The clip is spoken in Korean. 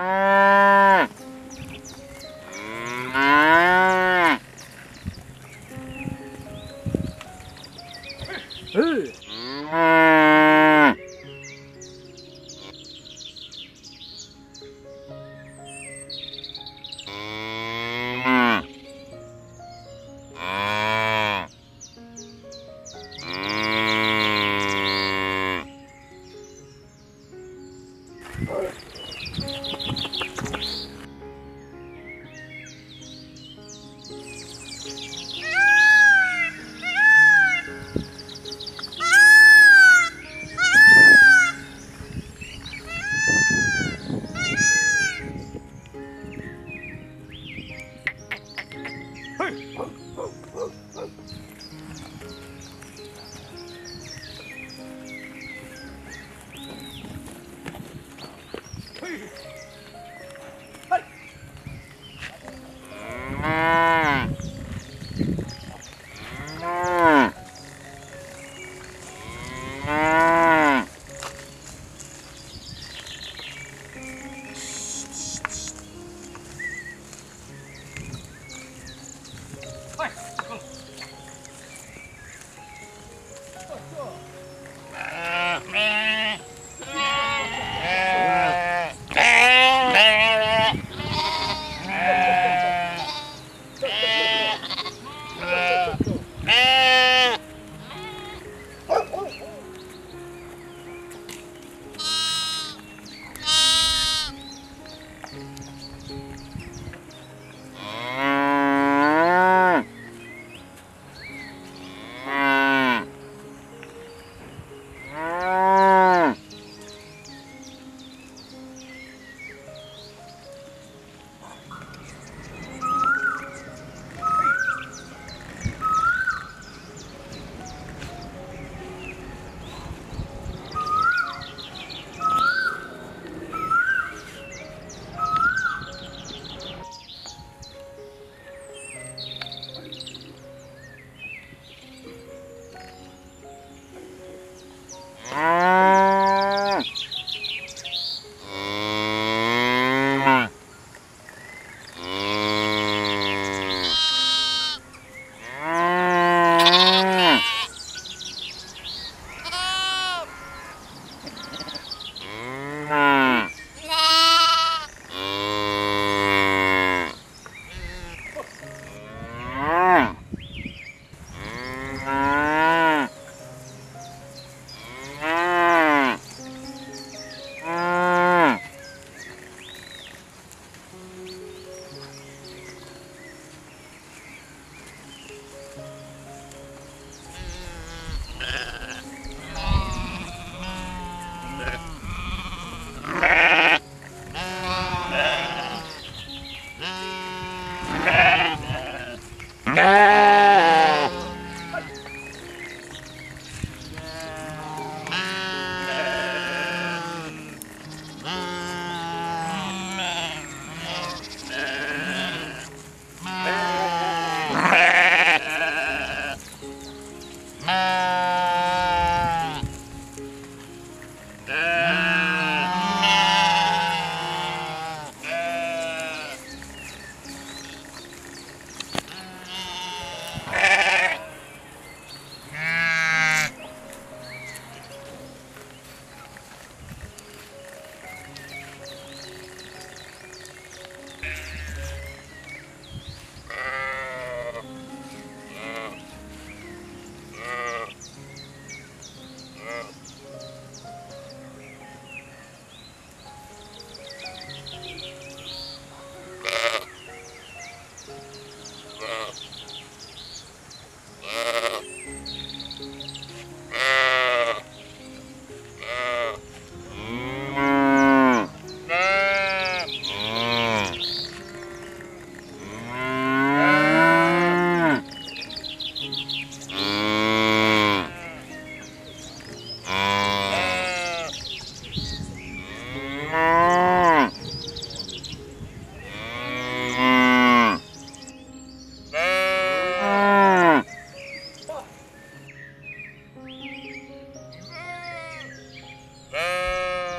으 Nah. Yeah.